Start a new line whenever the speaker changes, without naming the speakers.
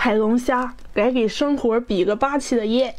海龙虾来给生活比个霸气的耶。